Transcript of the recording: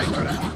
ないから。